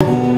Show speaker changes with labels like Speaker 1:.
Speaker 1: you